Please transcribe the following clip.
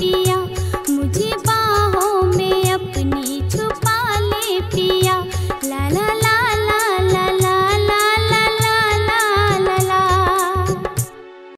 की